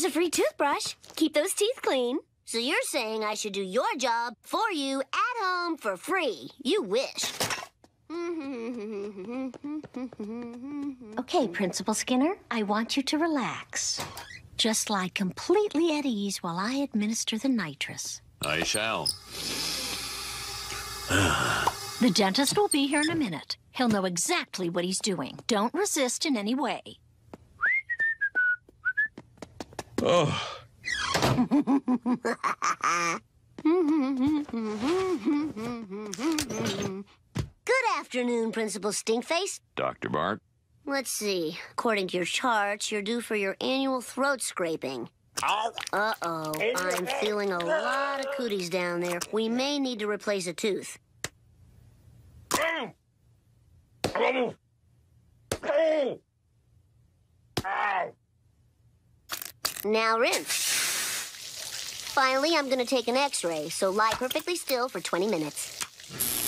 It's a free toothbrush. Keep those teeth clean. So you're saying I should do your job for you at home for free. You wish. Okay, Principal Skinner, I want you to relax. Just lie completely at ease while I administer the nitrous. I shall. The dentist will be here in a minute. He'll know exactly what he's doing. Don't resist in any way. Oh, Good afternoon, Principal Stinkface. Dr. Bart. Let's see. According to your charts, you're due for your annual throat scraping. Uh-oh. I'm feeling a lot of cooties down there. We may need to replace a tooth. Now rinse. Finally, I'm gonna take an x-ray, so lie perfectly still for 20 minutes.